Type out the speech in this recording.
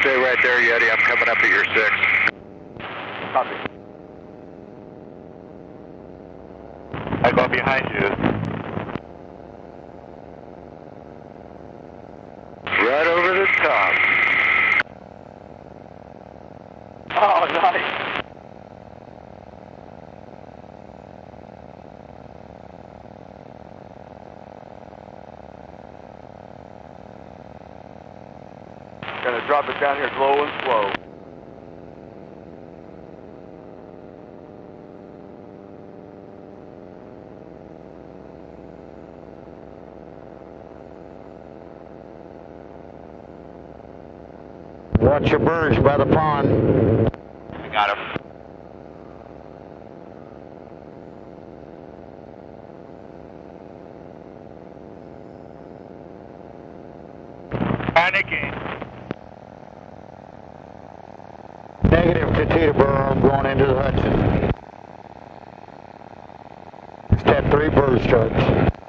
stay right there, Yeti. I'm coming up at your six. Copy. I go behind you. Right over the top. Oh, nice. Gonna drop it down here low and slow. Watch your birds by the pond. I got him. Panicking. Negative to Teterboro, I'm going into the Hudson. Step three bird strokes.